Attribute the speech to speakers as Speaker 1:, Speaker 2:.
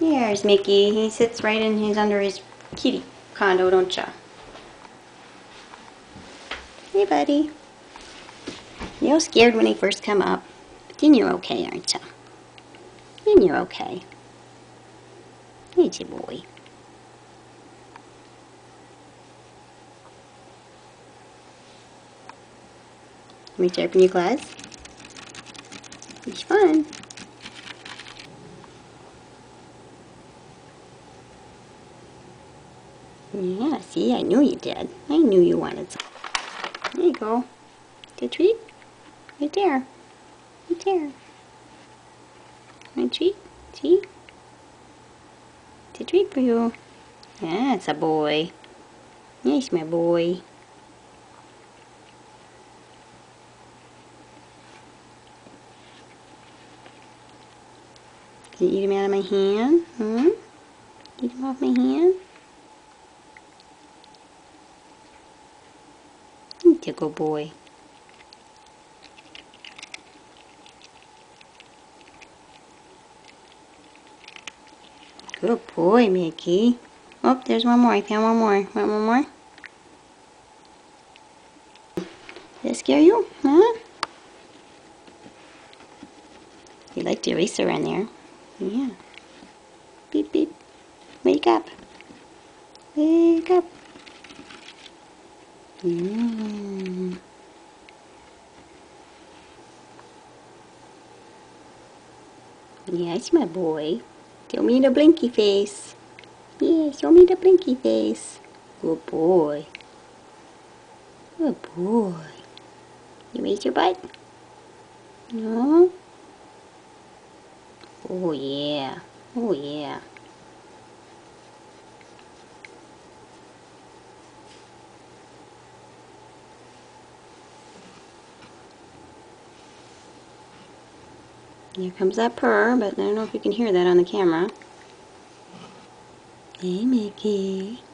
Speaker 1: There's Mickey. He sits right in, he's under his kitty condo, don't ya? Hey, buddy. You're scared when he first come up, but then you're okay, aren't ya? Then you're okay. Your boy. Let me sharpen your claws. It's fun. Yeah, see, I knew you did. I knew you wanted some. There you go. Good treat? Right there. Right there. My treat? See? It's a treat for you. Yeah, it's a boy. Yes, my boy. Did you eat him out of my hand? Hmm? Eat him off my hand? Good boy. Good boy, Mickey. Oh, there's one more. I found one more. Want one more? Did that scare you? Huh? You like the eraser on there. Yeah. Beep, beep. Wake up. Wake up. Mm. Yes, my boy. Show me the blinky face. Yeah, show me the blinky face. Good boy. Good boy. You raise your butt? No? Oh yeah. Oh yeah. Here comes that purr, but I don't know if you can hear that on the camera. Hey, Mickey.